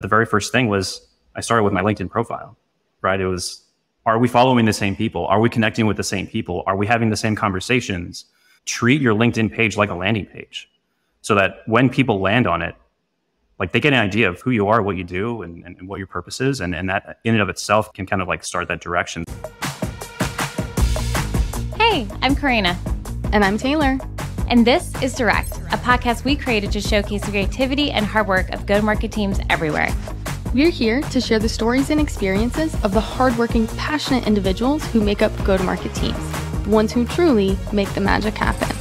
the very first thing was I started with my LinkedIn profile, right? It was, are we following the same people? Are we connecting with the same people? Are we having the same conversations? Treat your LinkedIn page like a landing page so that when people land on it, like they get an idea of who you are, what you do, and, and, what your purpose is. And, and that in and of itself can kind of like start that direction. Hey, I'm Corrina. And I'm Taylor. And this is Direct, a podcast we created to showcase the creativity and hard work of go to market teams everywhere. We're here to share the stories and experiences of the hardworking, passionate individuals who make up go to market teams, the ones who truly make the magic happen.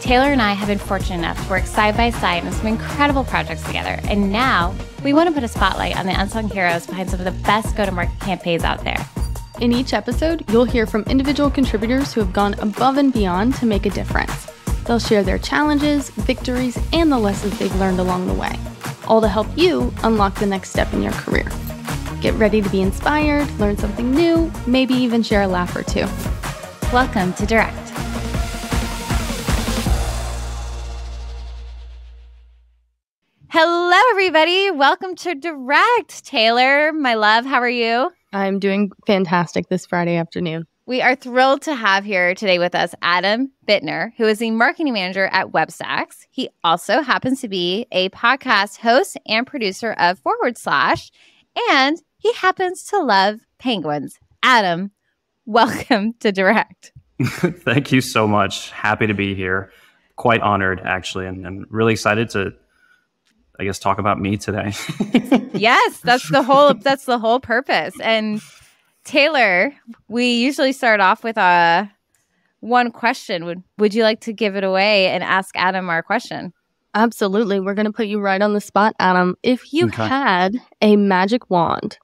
Taylor and I have been fortunate enough to work side by side on some incredible projects together, and now we want to put a spotlight on the unsung heroes behind some of the best go to market campaigns out there. In each episode, you'll hear from individual contributors who have gone above and beyond to make a difference. They'll share their challenges, victories, and the lessons they've learned along the way, all to help you unlock the next step in your career. Get ready to be inspired, learn something new, maybe even share a laugh or two. Welcome to Direct. Hello, everybody. Welcome to Direct. Taylor, my love, how are you? I'm doing fantastic this Friday afternoon. We are thrilled to have here today with us Adam Buettner, who is the marketing manager at Webstacks. He also happens to be a podcast host and producer of ForwardSlash, and he happens to love penguins. Adam, welcome to Direct. Thank you so much. Happy to be here. Quite honored, actually, and, and really excited to I guess talk about me today. yes, that's the whole that's the whole purpose. And Taylor, we usually start off with a uh, one question. Would would you like to give it away and ask Adam our question? Absolutely. We're going to put you right on the spot, Adam. If you okay. had a magic wand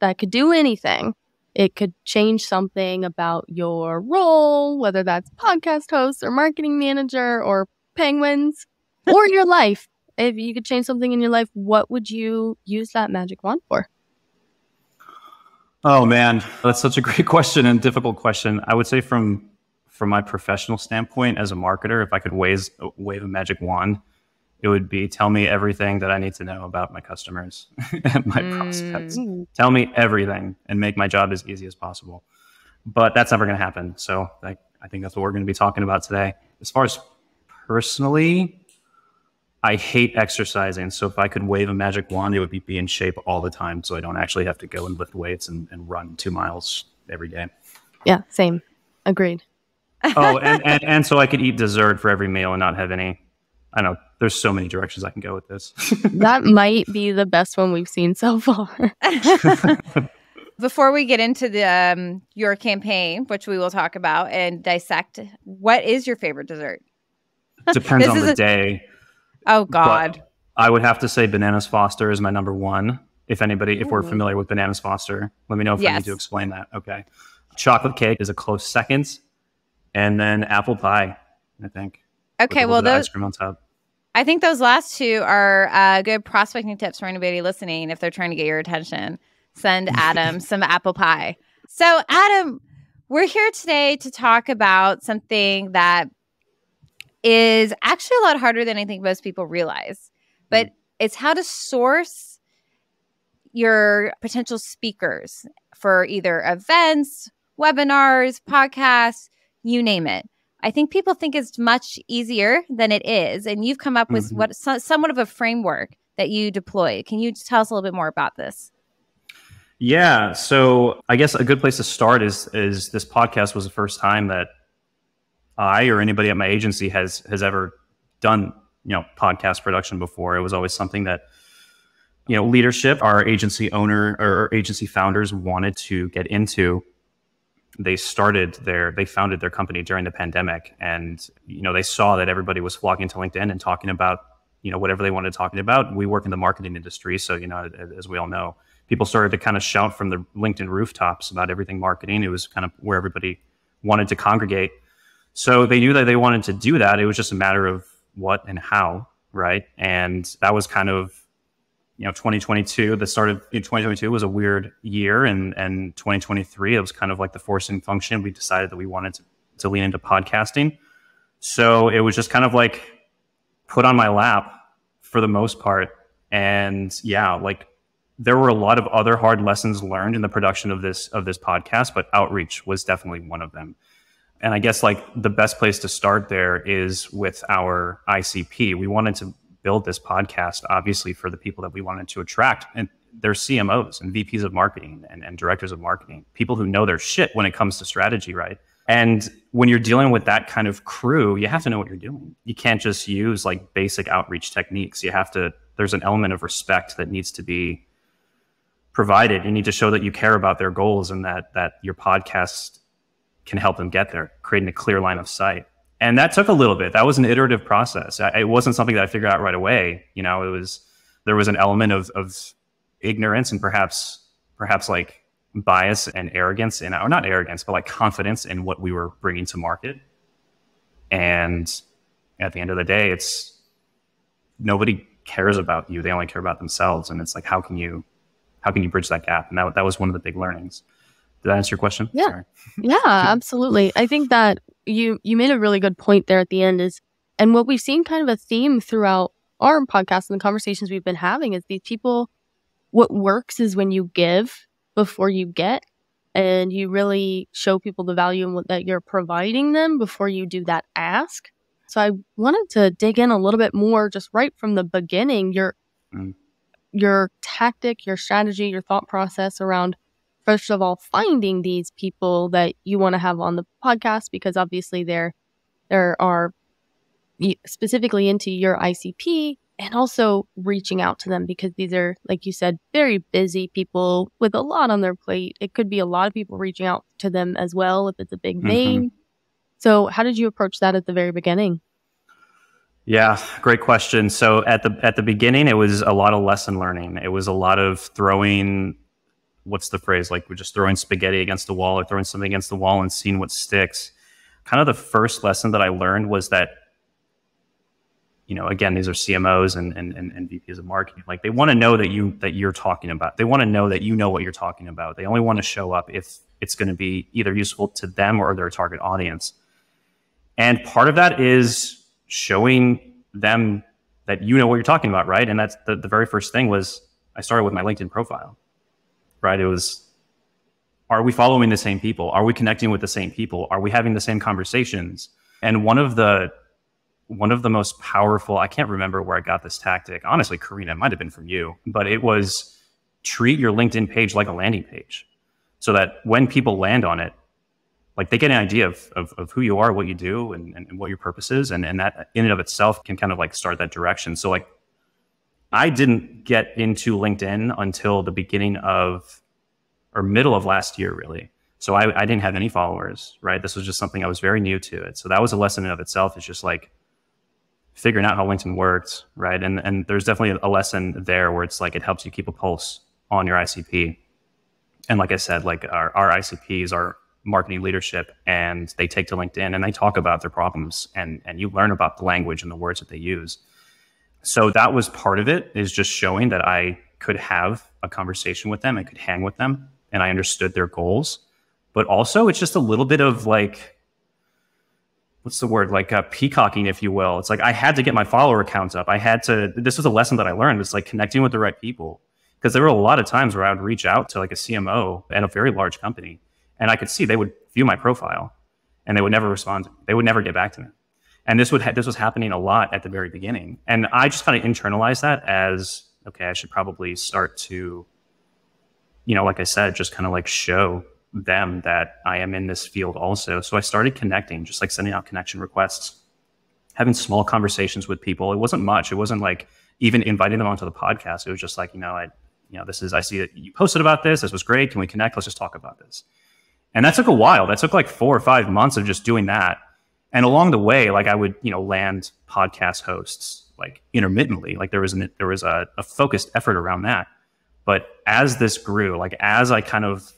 that could do anything, it could change something about your role, whether that's podcast host or marketing manager or penguins or your life. If you could change something in your life, what would you use that magic wand for? Oh man, that's such a great question and difficult question. I would say from from my professional standpoint as a marketer, if I could wave wave a magic wand, it would be tell me everything that I need to know about my customers and my mm. prospects. Tell me everything and make my job as easy as possible. But that's never going to happen. So I, I think that's what we're going to be talking about today. As far as personally, I hate exercising. So if I could wave a magic wand, it would be be in shape all the time. So I don't actually have to go and lift weights and, and run two miles every day. Yeah, same. Agreed. oh, and, and, and so I could eat dessert for every meal and not have any. I don't know. There's so many directions I can go with this. that might be the best one we've seen so far. Before we get into the um, your campaign, which we will talk about and dissect, what is your favorite dessert? Depends on the a- day. Oh God. But I would have to say Bananas Foster is my number one. If anybody, if we're familiar with Bananas Foster, let me know if yes. I need to explain that. Okay. Chocolate cake is a close second, and then apple pie. I think. Okay. Well, those ice cream on top. I think those last two are uh, good prospecting tips for anybody listening if they're trying to get your attention. Send Adam some apple pie. So, Adam, we're here today to talk about something that is actually a lot harder than I think most people realize. But mm. it's how to source your potential speakers for either events, webinars, podcasts, you name it. I think people think it's much easier than it is. And you've come up with mm-hmm. what so, somewhat of a framework that you deploy. Can you tell us a little bit more about this? Yeah. So I guess a good place to start is is this podcast was the first time that I or anybody at my agency has has ever done you know podcast production before. It was always something that you know leadership, our agency owner or agency founders wanted to get into. They started their they founded their company during the pandemic, and you know they saw that everybody was flocking to LinkedIn and talking about you know whatever they wanted to talking about. We work in the marketing industry, so you know as we all know, people started to kind of shout from the LinkedIn rooftops about everything marketing. It was kind of where everybody wanted to congregate so they knew that they wanted to do that. It was just a matter of what and how, right? And that was kind of you know 2022 the start of 2022 was a weird year and and 2023 it was kind of like the forcing function we decided that we wanted to, to lean into podcasting so it was just kind of like put on my lap for the most part and yeah like there were a lot of other hard lessons learned in the production of this of this podcast, but outreach was definitely one of them. And I guess like the best place to start there is with our ICP. We wanted to build this podcast obviously for the people that we wanted to attract and they're CMOs and VPs of marketing and, and directors of marketing, people who know their shit when it comes to strategy, right? And when you're dealing with that kind of crew, you have to know what you're doing. You can't just use like basic outreach techniques. You have to, there's an element of respect that needs to be provided. You need to show that you care about their goals and that that your podcast can help them get there, creating a clear line of sight. And that took a little bit. That was an iterative process. I, it wasn't something that I figured out right away. You know, it was there was an element of of ignorance and perhaps perhaps like bias and arrogance and or not arrogance but like confidence in what we were bringing to market and at the end of the day it's nobody cares about you they only care about themselves and it's like how can you how can you bridge that gap and that, that was one of the big learnings did that answer your question yeah yeah absolutely i think that you you made a really good point there at the end is and what we've seen kind of a theme throughout our podcast and the conversations we've been having is these people what works is when you give before you get and you really show people the value in what that you're providing them before you do that ask. So I wanted to dig in a little bit more just right from the beginning your mm. your tactic, your strategy, your thought process around first of all finding these people that you want to have on the podcast because obviously there there are specifically into your ICP and also reaching out to them because these are, like you said, very busy people with a lot on their plate. It could be a lot of people reaching out to them as well if it's a big mm-hmm. name. So, how did you approach that at the very beginning? Yeah, great question. So at the at the beginning, it was a lot of lesson learning. It was a lot of throwing. What's the phrase? Like we're just throwing spaghetti against the wall or throwing something against the wall and seeing what sticks. Kind of the first lesson that I learned was that you know, again, these are CMOs and, and, and, and VPs of marketing. Like they want to know that you that you're talking about. They want to know that you know what you're talking about. They only want to show up if it's going to be either useful to them or their target audience. And part of that is showing them that you know what you're talking about, right? And that's the, the very first thing was I started with my LinkedIn profile, right? It was, are we following the same people? Are we connecting with the same people? Are we having the same conversations? And one of the one of the most powerful, I can't remember where I got this tactic. Honestly, Corrina, it might have been from you, but it was treat your LinkedIn page like a landing page so that when people land on it, like they get an idea of, of, of who you are, what you do, and, and, what your purpose is. And, and that in and of itself can kind of like start that direction. So, like, I didn't get into LinkedIn until the beginning of or middle of last year, really. So I, I didn't have any followers, right? This was just something I was very new to it. So that was a lesson in of itself. It's just like figuring out how LinkedIn works, right? And and there's definitely a lesson there where it's like it helps you keep a pulse on your ICP. And like I said, like our, our ICPs are marketing leadership and they take to LinkedIn and they talk about their problems and and you learn about the language and the words that they use. So that was part of it is just showing that I could have a conversation with them, I could hang with them and I understood their goals. But also it's just a little bit of like what's the word? Like uh, peacocking if you will. It's like i had to get my follower counts up. I had to this was a lesson that i learned it's like connecting with the right people. Because there were a lot of times where i would reach out to like a cmo at a very large company and i could see they would view my profile and they would never respond they would never get back to me and this would ha- this was happening a lot at the very beginning and i just kind of internalized that as okay i should probably start to you know like i said just kind of like show them that I am in this field also. So I started connecting, just like sending out connection requests, having small conversations with people. It wasn't much. It wasn't like even inviting them onto the podcast. It was just like, you know, I, you know, this is, I see that you posted about this. This was great. Can we connect? Let's just talk about this. And that took a while. That took like four or five months of just doing that. And along the way, like I would, you know, land podcast hosts like intermittently. Like there was an, there was a, a focused effort around that. But as this grew, like as I kind of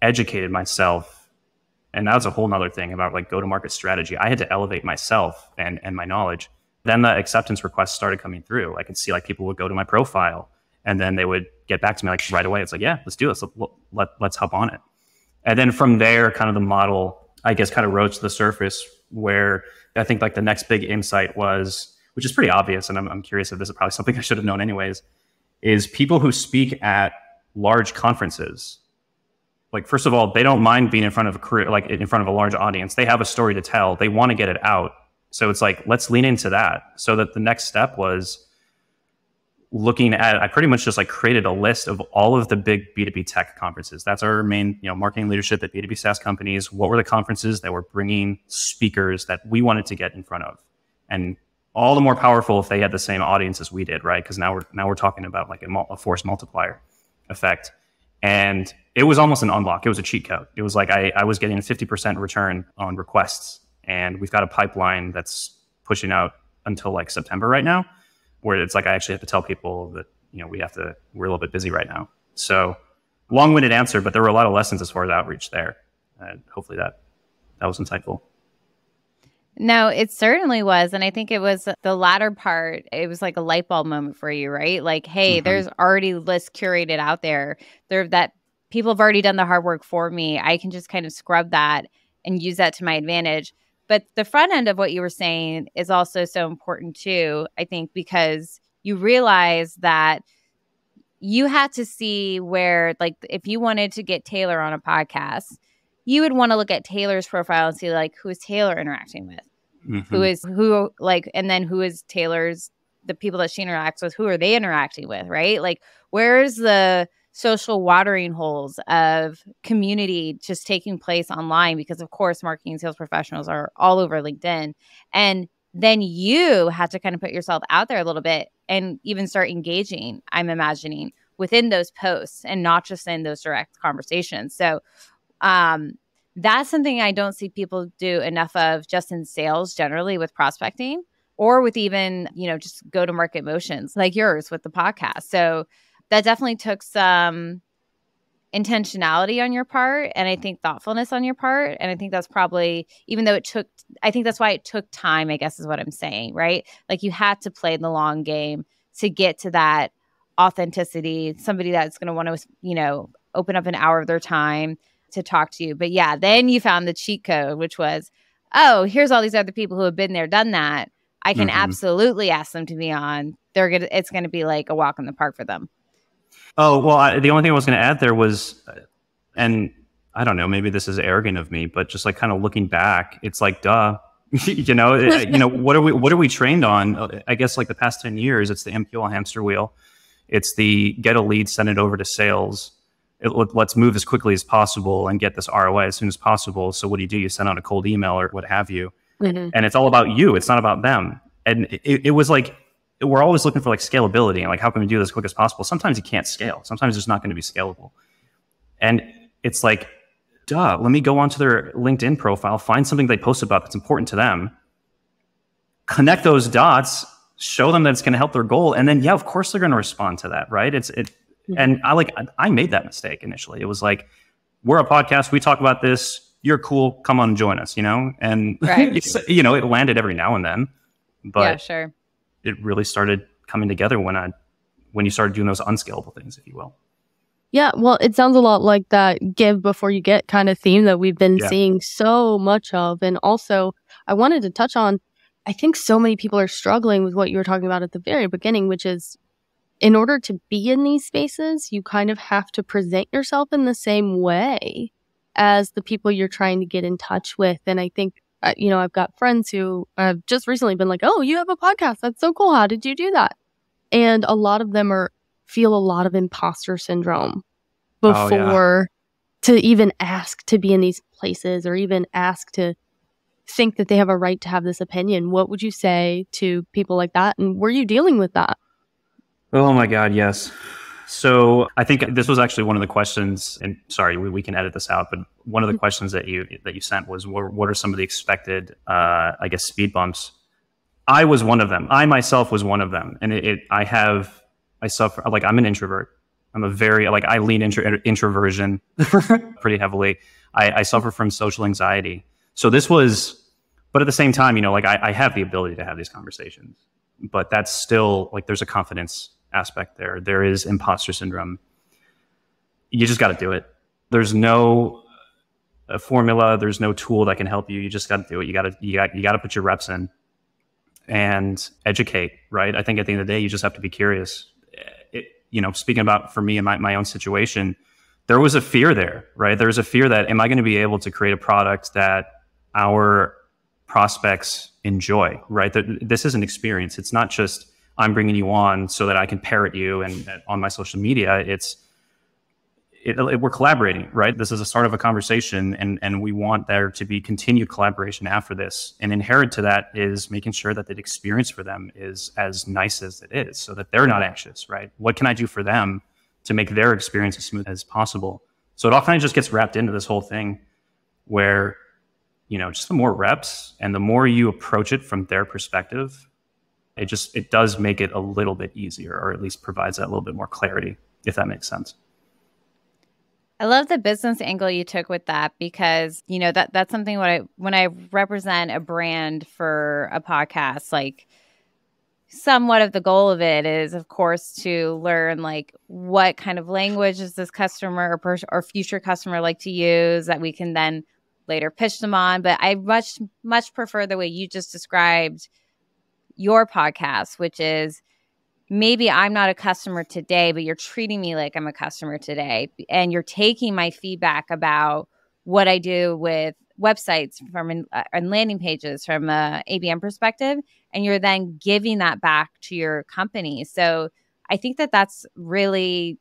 educated myself and that was a whole nother thing about like go to market strategy. I had to elevate myself and and my knowledge. Then the acceptance requests started coming through. I could see like people would go to my profile and then they would get back to me like right away. It's like yeah let's do this let, let, let's hop on it. And then from there kind of the model i guess kind of rose to the surface where i think like the next big insight was which is pretty obvious and i'm, I'm curious if this is probably something i should have known anyways is people who speak at large conferences. Like, first of all, they don't mind being in front of a career, like in front of a large audience. They have a story to tell. They want to get it out. So it's like, let's lean into that. So that the next step was looking at, I pretty much just like created a list of all of the big B2B tech conferences. That's our main, you know, marketing leadership at B2B SaaS companies. What were the conferences that were bringing speakers that we wanted to get in front of? And all the more powerful if they had the same audience as we did, right? Because now we're now we're talking about like a, a, force multiplier effect, and it was almost an unlock. It was a cheat code. It was like I, I was getting a fifty percent return on requests, and we've got a pipeline that's pushing out until like September right now, where it's like I actually have to tell people that you know we have to we're a little bit busy right now. So long-winded answer, but there were a lot of lessons as far as outreach there. And hopefully that that was insightful. No, it certainly was. And I think it was the latter part. It was like a light bulb moment for you, right? Like, hey, mm-hmm. there's already lists curated out there. There that people have already done the hard work for me. I can just kind of scrub that and use that to my advantage. But the front end of what you were saying is also so important too, I think, because you realize that you had to see where, like, if you wanted to get Taylor on a podcast, you would want to look at Taylor's profile and see like who is Taylor interacting with, mm-hmm. who is who like, and then who is Taylor's the people that she interacts with, who are they interacting with, right? Like, where's the social watering holes of community just taking place online? Because of course, marketing and sales professionals are all over LinkedIn, and then you had to kind of put yourself out there a little bit and even start engaging. I'm imagining within those posts and not just in those direct conversations. So um, that's something I don't see people do enough of just in sales generally with prospecting or with even, you know, just go to market motions like yours with the podcast. So that definitely took some intentionality on your part and I think thoughtfulness on your part. And I think that's probably, even though it took, I think that's why it took time, I guess is what I'm saying, right? Like you had to play the long game to get to that authenticity, somebody that's going to want to, you know, open up an hour of their time to talk to you. But yeah, then you found the cheat code, which was, oh, here's all these other people who have been there, done that. I can mm-hmm. absolutely ask them to be on. They're gonna. It's gonna be like a walk in the park for them. Oh well, I, the only thing I was gonna add there was, and I don't know, maybe this is arrogant of me, but just like kind of looking back, it's like, duh, you know, you know, what are we what are we trained on? I guess like the past ten years, it's the MQL hamster wheel. It's the get a lead, send it over to sales it, let's move as quickly as possible and get this ROI as soon as possible. So what do you do? You send out a cold email or what have you, mm-hmm. and it's all about you. It's not about them. And it, it, was like we're always looking for like scalability and like how can we do this as quick as possible. Sometimes you can't scale. Sometimes it's not going to be scalable, and it's like, duh. Let me go onto their LinkedIn profile, find something they post about that's important to them, connect those dots, show them that it's going to help their goal, and then yeah, of course they're going to respond to that, right? It's it Mm-hmm. And I like I made that mistake initially. It was like, we're a podcast, we talk about this. You're cool, come on, join us. You know, and right. you know, it landed every now and then, but yeah, sure. It really started coming together when I when you started doing those unscalable things, if you will. Yeah, well, it sounds a lot like that give before you get kind of theme that we've been yeah. seeing so much of. And also, I wanted to touch on I think so many people are struggling with what you were talking about at the very beginning, which is in order to be in these spaces, you kind of have to present yourself in the same way as the people you're trying to get in touch with. And I think, Uh, you know, I've got friends who have just recently been like, oh, you have a podcast. That's so cool. How did you do that? And a lot of them are feel a lot of imposter syndrome before oh, yeah. to even ask to be in these places or even ask to think that they have a right to have this opinion. What would you say to people like that? And were you dealing with that? Oh my God, yes. So I think this was actually one of the questions, and sorry, we, we can edit this out, but one of the questions that you that you sent was what, what are some of the expected, uh, I guess, speed bumps? I was one of them. I myself was one of them, and it, it I have I suffer like I'm an introvert. I'm a very like I lean intro, introversion pretty heavily. I, I suffer from social anxiety. So this was, but at the same time, you know, like I, I have the ability to have these conversations, but that's still like there's a confidence aspect there. There is imposter syndrome. You just got to do it. There's no uh, formula. There's no tool that can help you. You just got to do it. You got to you got you got to put your reps in and educate. Right. I think at the end of the day, you just have to be curious. It, you know, speaking about for me and my, my own situation, there was a fear there, right? There was a fear that am I going to be able to create a product that our prospects enjoy, right? This is an experience. It's not just I'm bringing you on so that I can parrot you and, and on my social media. It's it, it, we're collaborating, right? This is a start of a conversation, and and we want there to be continued collaboration after this. And inherent to that is making sure that the experience for them is as nice as it is, so that they're not anxious, right? What can I do for them to make their experience as smooth as possible? So it all kind of just gets wrapped into this whole thing, where you know, just the more reps and the more you approach it from their perspective, it just it does make it a little bit easier, or at least provides that a little bit more clarity, if that makes sense. I love the business angle you took with that because you know that that's something when I when I represent a brand for a podcast like somewhat of the goal of it is of course to learn like what kind of language is this customer or, pers- or future customer like to use that we can then later pitch them on but I much much prefer the way you just described your podcast which is maybe I'm not a customer today, but you're treating me like I'm a customer today. And you're taking my feedback about what I do with websites from uh, and landing pages from a ABM perspective, and you're then giving that back to your company. So I think that that's really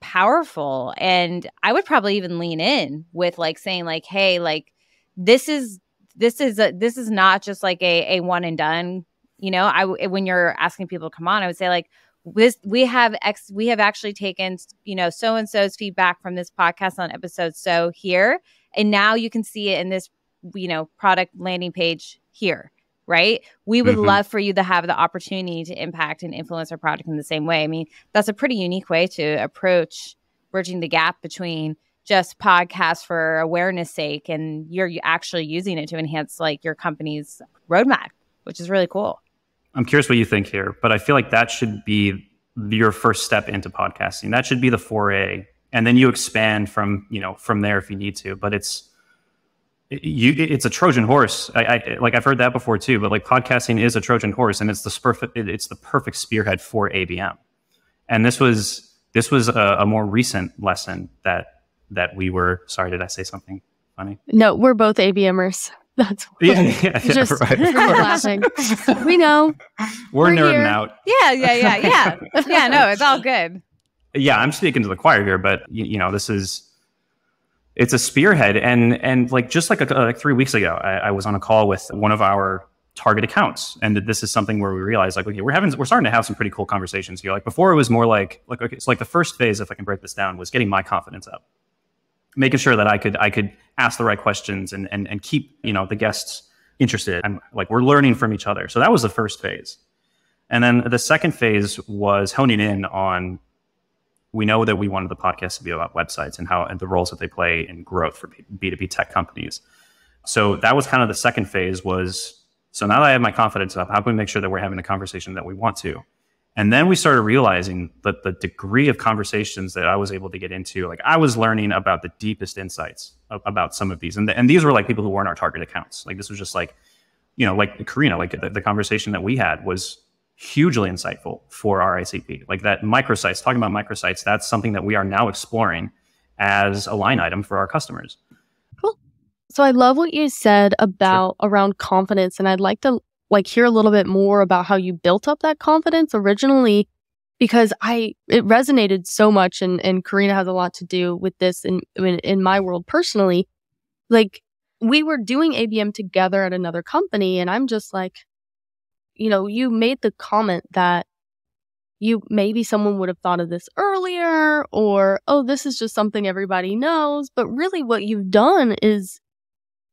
powerful. And I would probably even lean in with like saying like, hey, like this is this is a this is not just like a, a one and done you know i when you're asking people to come on i would say like this we have ex we have actually taken you know so and so's feedback from this podcast on episode so here and now you can see it in this you know product landing page here right? We would mm-hmm. love for you to have the opportunity to impact and influence our product in the same way. I mean that's a pretty unique way to approach bridging the gap between just podcasts for awareness sake and you're actually using it to enhance like your company's roadmap which is really cool I'm curious what you think here, but I feel like that should be your first step into podcasting. That should be the foray, and then you expand from you know from there if you need to. But it's you it's a Trojan horse. I, I, like I've heard that before too. But like podcasting is a Trojan horse, and it's the perfect it's the perfect spearhead for ABM. And this was this was a, a more recent lesson that that we were. Sorry, did I say something funny? No, we're both ABMers. That's yeah, yeah, just right. laughing. We know. We're, We're nerding here. out. Yeah, yeah, yeah, yeah. yeah, no, it's all good. Yeah, I'm speaking to the choir here, but you, you know, this is it's a spearhead, and and like just like a, uh, like three weeks ago, I, I was on a call with one of our target accounts, and this is something where we realize like, okay, we're having we're starting to have some pretty cool conversations here. Like before, it was more like like okay, it's like the first phase, if I can break this down, was getting my confidence up making sure that I could I could ask the right questions and and and keep you know the guests interested. I'm like we're learning from each other. So that was the first phase, and then the second phase was honing in on. We know that we wanted the podcast to be about websites and how and the roles that they play in growth for B two B tech companies. So that was kind of the second phase. Was so now that I have my confidence up, how can we make sure that we're having the conversation that we want to? And then we started realizing that the degree of conversations that I was able to get into, like I was learning about the deepest insights about some of these. And, the, and these were like people who weren't our target accounts. Like this was just like, you know, like Corrina, like the, the conversation that we had was hugely insightful for our ICP. Like that microsites, talking about microsites, that's something that we are now exploring as a line item for our customers. Cool. So I love what you said about sure. around confidence. And I'd like to like hear a little bit more about how you built up that confidence originally because I it resonated so much and and Corrina has a lot to do with this in in, in my world personally. Like we were doing ABM together at another company and I'm just like you know, you made the comment that you maybe someone would have thought of this earlier or oh this is just something everybody knows, but really what you've done is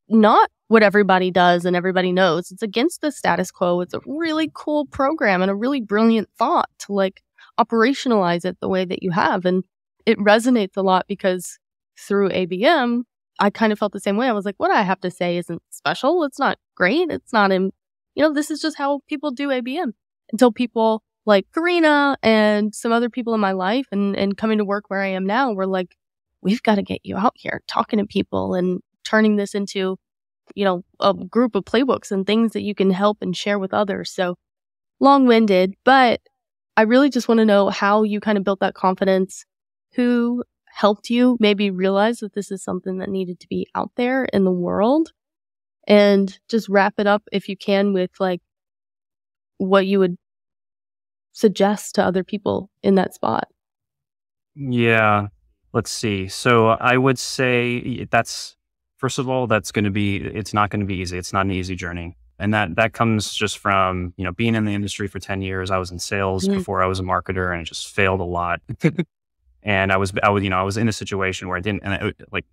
not what everybody does and everybody knows. It's against the status quo. It's a really cool program and a really brilliant thought to like operationalize it the way that you have. And it resonates a lot because through ABM, I kind of felt the same way. I was like, what I have to say isn't special. It's not great. It's not in, you know, this is just how people do ABM until people like Corrina and some other people in my life and, and coming to work where I am now were like, we've got to get you out here talking to people and turning this into you know, a group of playbooks and things that you can help and share with others. So long winded, but I really just want to know how you kind of built that confidence, who helped you maybe realize that this is something that needed to be out there in the world, and just wrap it up if you can with like what you would suggest to other people in that spot. Yeah. Let's see. So I would say that's first of all, that's going to be it's not going to be easy. It's not an easy journey. And that that comes just from, you know, being in the industry for 10 years. I was in sales mm-hmm. before I was a marketer and it just failed a lot. and I was I was, you know, I was in a situation where I didn't and I, like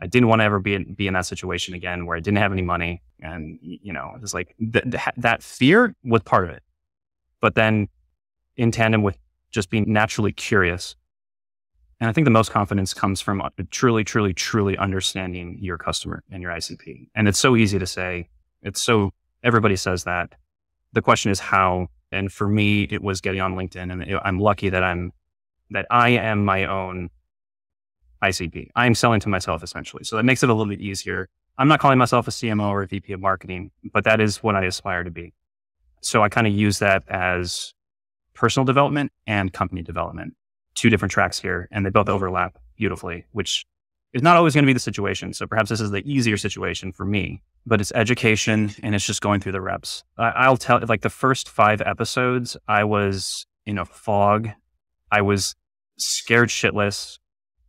I didn't want to ever be in, be in that situation again where I didn't have any money and you know, it was like th- th- that fear was part of it. But then in tandem with just being naturally curious and I think the most confidence comes from uh, truly, truly, truly understanding your customer and your ICP. And it's so easy to say. It's so, everybody says that. The question is how. And for me, it was getting on LinkedIn. And I'm lucky that I'm, that I am my own ICP. I'm selling to myself essentially. So that makes it a little bit easier. I'm not calling myself a CMO or a VP of marketing, but that is what I aspire to be. So I kind of use that as personal development and company development two different tracks here and they both mm-hmm. overlap beautifully, which is not always going to be the situation. So perhaps this is the easier situation for me, but it's education and it's just going through the reps. I, will tell like the first five episodes, I was in a fog. I was scared shitless.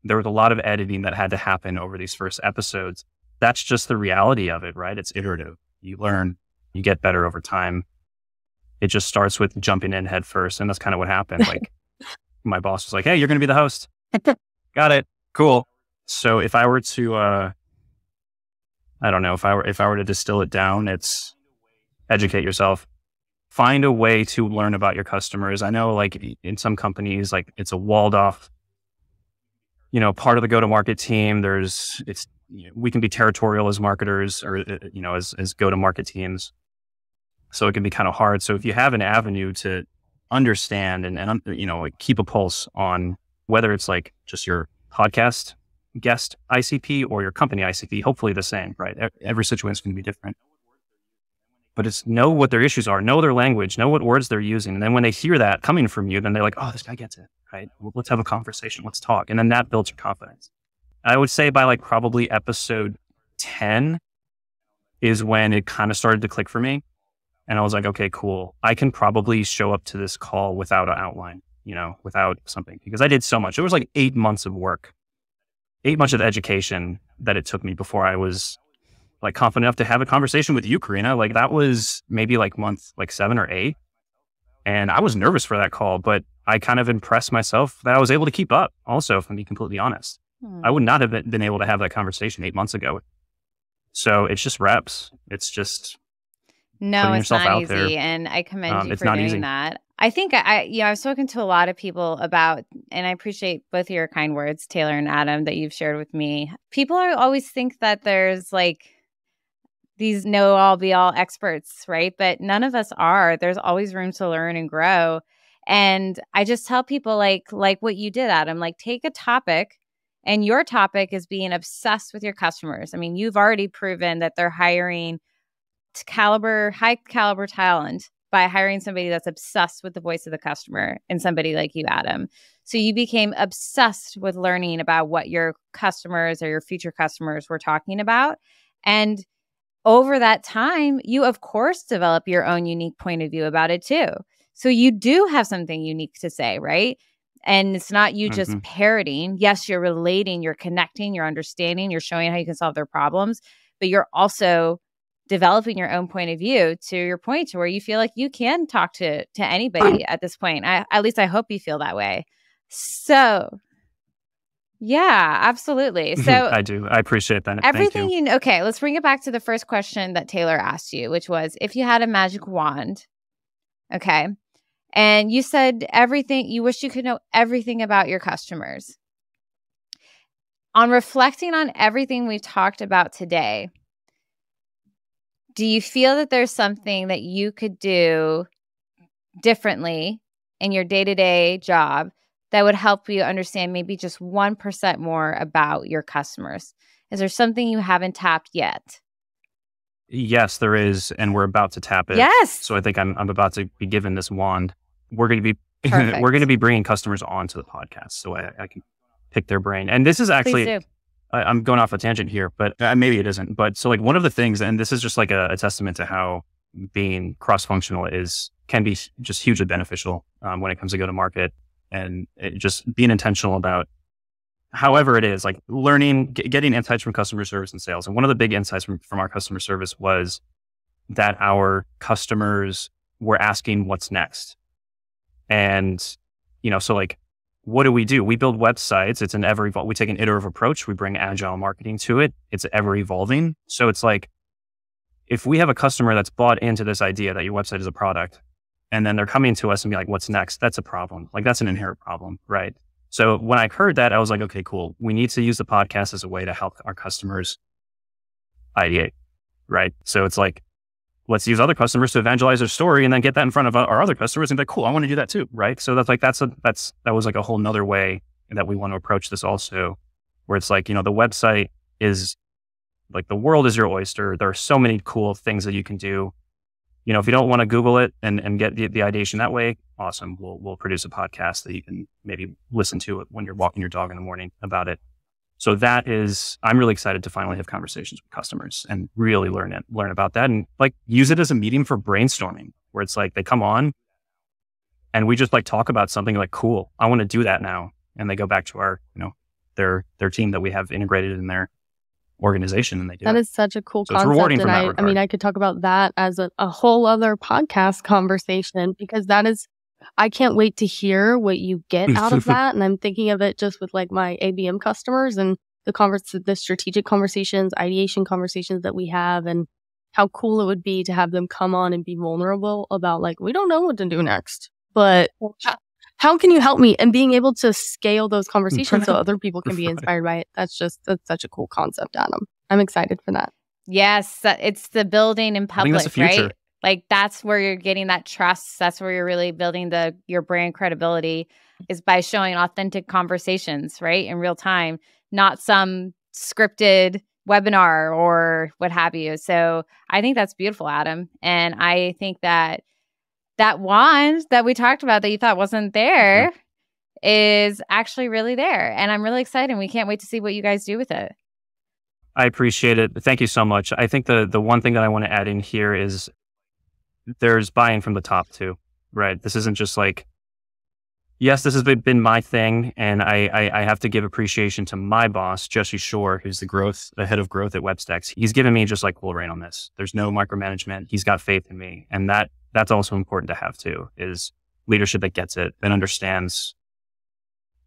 There was a lot of editing that had to happen over these first episodes. That's just the reality of it, right? It's iterative. You learn, you get better over time. It just starts with jumping in head first. And that's kind of what happened. Like my boss was like, "Hey, you're going to be the host." Got it. Cool. So if I were to, uh, I don't know, if I were if I were to distill it down, it's educate yourself. Find a way to learn about your customers. I know, like in some companies, like it's a walled off, you know, part of the go to market team. There's it's we can be territorial as marketers or uh, you know as as go to market teams, so it can be kind of hard. So if you have an avenue to understand and, and um, you know like keep a pulse on whether it's like just your podcast guest ICP or your company ICP. Hopefully the same, right? Every situation to be different. But it's know what their issues are, know their language, know what words they're using. And then when they hear that coming from you, then they're like, oh, this guy gets it, right? Let's have a conversation. Let's talk. And then that builds your confidence. I would say by like probably episode 10 is when it kind of started to click for me. And I was like, okay, cool. I can probably show up to this call without an outline, you know, without something because I did so much. It was like eight months of work, eight months of education that it took me before I was like confident enough to have a conversation with you, Corrina. Like that was maybe like month like seven or eight. And I was nervous for that call, but I kind of impressed myself that I was able to keep up also, if I'm being completely honest. Hmm. I would not have been able to have that conversation eight months ago. So it's just reps. It's just no, it's not easy, there. and I commend um, you for doing easy. that. I think I, you know, I've spoken to a lot of people about, and I appreciate both of your kind words, Taylor and Adam, that you've shared with me. People are always think that there's like these know all be all experts, right? But none of us are. There's always room to learn and grow. And I just tell people like like what you did, Adam, like take a topic and your topic is being obsessed with your customers. I mean, you've already proven that they're hiring caliber, high caliber talent by hiring somebody that's obsessed with the voice of the customer and somebody like you, Adam. So you became obsessed with learning about what your customers or your future customers were talking about. And over that time, you, of course, develop your own unique point of view about it too. So you do have something unique to say, right? And it's not you just mm-hmm. parroting. Yes, you're relating, you're connecting, you're understanding, you're showing how you can solve their problems, but you're also developing your own point of view to your point to where you feel like you can talk to to anybody at this point. I, at least I hope you feel that way. So yeah, absolutely. So I do. I appreciate that. Everything you. you okay, let's bring it back to the first question that Taylor asked you, which was if you had a magic wand, okay, and you said everything you wish you could know everything about your customers. On reflecting on everything we've talked about today, do you feel that there's something that you could do differently in your day-to-day job that would help you understand maybe just 1% more about your customers? Is there something you haven't tapped yet? Yes there is and we're about to tap it. Yes! So i think i'm, I'm about to be given this wand. We're going to be we're going to be bringing customers onto the podcast, so I, I can pick their brain. And this is actually, I, am going off a tangent here, but uh, maybe it isn't. But so like one of the things, and this is just like a, a testament to how being cross functional is can be just hugely beneficial um, when it comes to go to market and just being intentional about however it is like learning g- getting insights from customer service and sales and one of the big insights from, from our customer service was that our customers were asking what's next and you know so like what do we do we build websites it's an ever evol- we take an iterative approach we bring agile marketing to it it's ever evolving so it's like if we have a customer that's bought into this idea that your website is a product and then they're coming to us and be like, what's next? That's a problem. Like that's an inherent problem, right? So when I heard that, I was like, okay, cool. We need to use the podcast as a way to help our customers ideate, right? So it's like, let's use other customers to evangelize their story and then get that in front of our other customers and be like, cool, I want to do that too, right? So that's like, that's a, that's, that was like a whole nother way that we want to approach this also, where it's like, you know, the website is like the world is your oyster. There are so many cool things that you can do you know, if you don't want to Google it and, and get the, the ideation that way, awesome. We'll, we'll produce a podcast that you can maybe listen to it when you're walking your dog in the morning about it. So that is, I'm really excited to finally have conversations with customers and really learn it, learn about that and like use it as a medium for brainstorming where it's like they come on and we just like talk about something like, cool, I want to do that now. And they go back to our, you know, their, their team that we have integrated in their organization and they do. That is such a cool so concept. and I, I mean, I could talk about that as a, a whole other podcast conversation because that is, I can't wait to hear what you get out of that. And I'm thinking of it just with like my ABM customers and the converse, the strategic conversations, ideation conversations that we have and how cool it would be to have them come on and be vulnerable about like, we don't know what to do next, but how can you help me? And being able to scale those conversations so other people can be inspired by it. That's just, that's such a cool concept, Adam. I'm excited for that. Yes. It's the building in public, right? Like that's where you're getting that trust. That's where you're really building the, your brand credibility is by showing authentic conversations, right? In real time, not some scripted webinar or what have you. So I think that's beautiful, Adam. And I think that that wand that we talked about that you thought wasn't there is actually really there. And I'm really excited. We can't wait to see what you guys do with it. I appreciate it. Thank you so much. I think the the one thing that I want to add in here is there's buy-in from the top too, right? This isn't just like, yes, this has been my thing, and I, I, I have to give appreciation to my boss, Jesse Shore, who's the growth the head of growth at Webstacks. He's given me just like full reign on this. There's no micromanagement. He's got faith in me, and that that's also important to have too, is leadership that gets it and understands,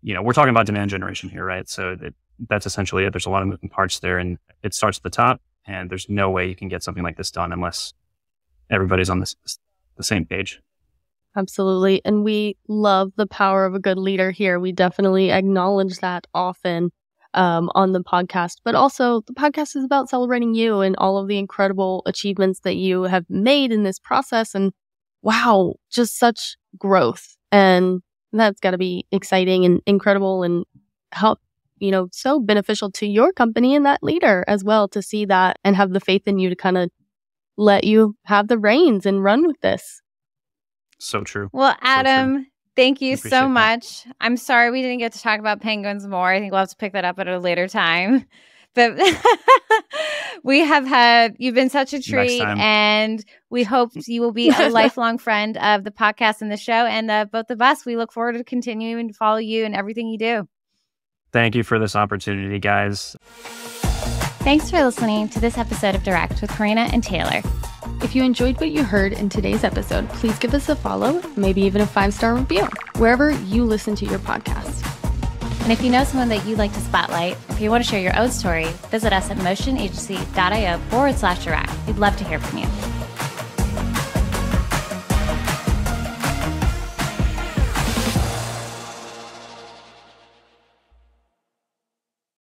you know, we're talking about demand generation here, right? So that, that's essentially it. There's a lot of moving parts there and it starts at the top and there's no way you can get something like this done unless everybody's on this, the same page. Absolutely. And we love the power of a good leader here. We definitely acknowledge that often um, on the podcast, but also the podcast is about celebrating you and all of the incredible achievements that you have made in this process. And wow, just such growth. And that's got to be exciting and incredible and help, you know, so beneficial to your company and that leader as well to see that and have the faith in you to kind of let you have the reins and run with this. So true. Well, Adam, so Thank you so much. That. I'm sorry we didn't get to talk about penguins more. I think we'll have to pick that up at a later time. But we have had, you've been such a treat, and we hope you will be a lifelong friend of the podcast and the show. And uh, both of us, we look forward to continuing to follow you and everything you do. Thank you for this opportunity, guys. Thanks for listening to this episode of Direct with Corrina and Taylor. If you enjoyed what you heard in today's episode, please give us a follow, maybe even a five star review, wherever you listen to your podcast. And if you know someone that you'd like to spotlight, if you want to share your own story, visit us at motionagency.io forward slash direct. We'd love to hear from you.